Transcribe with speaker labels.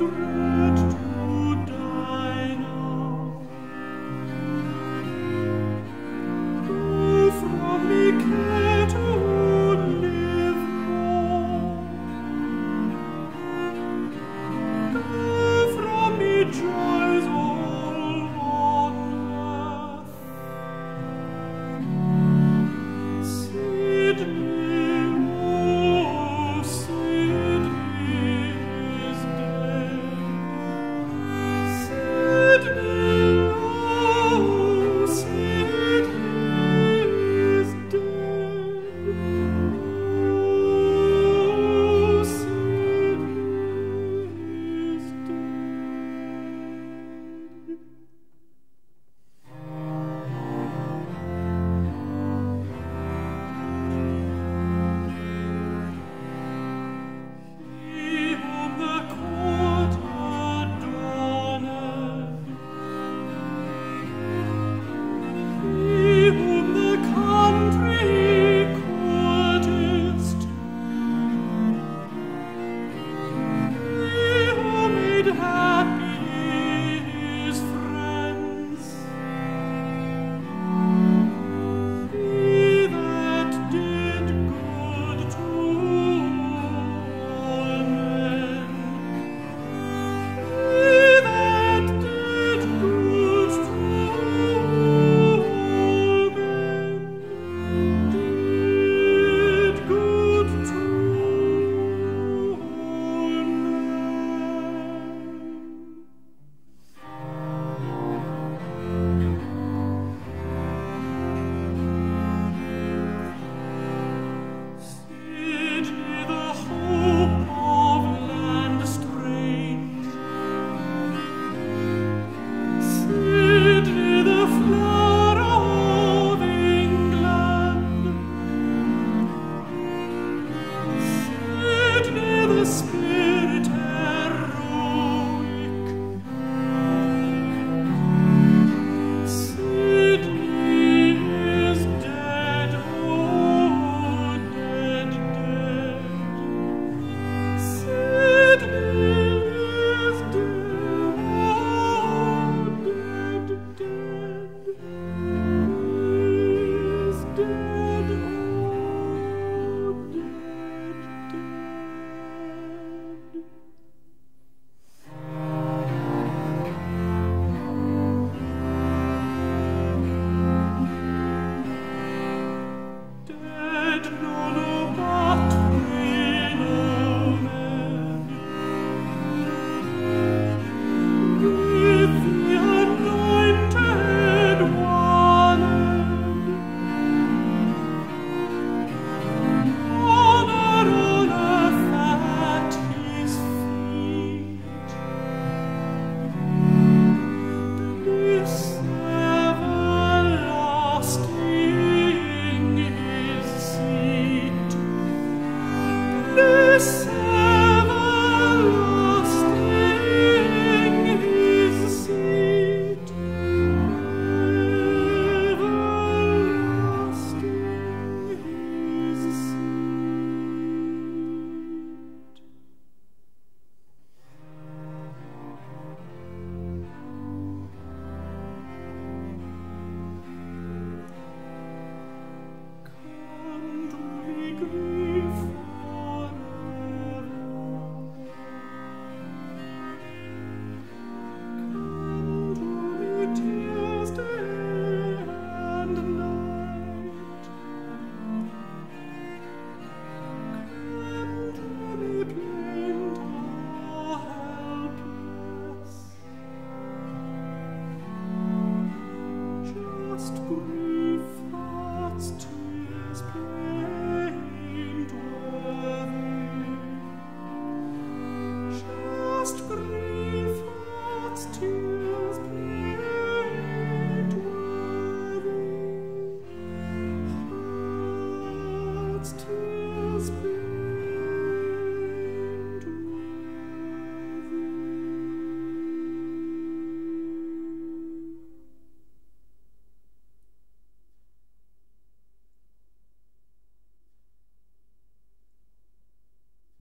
Speaker 1: do this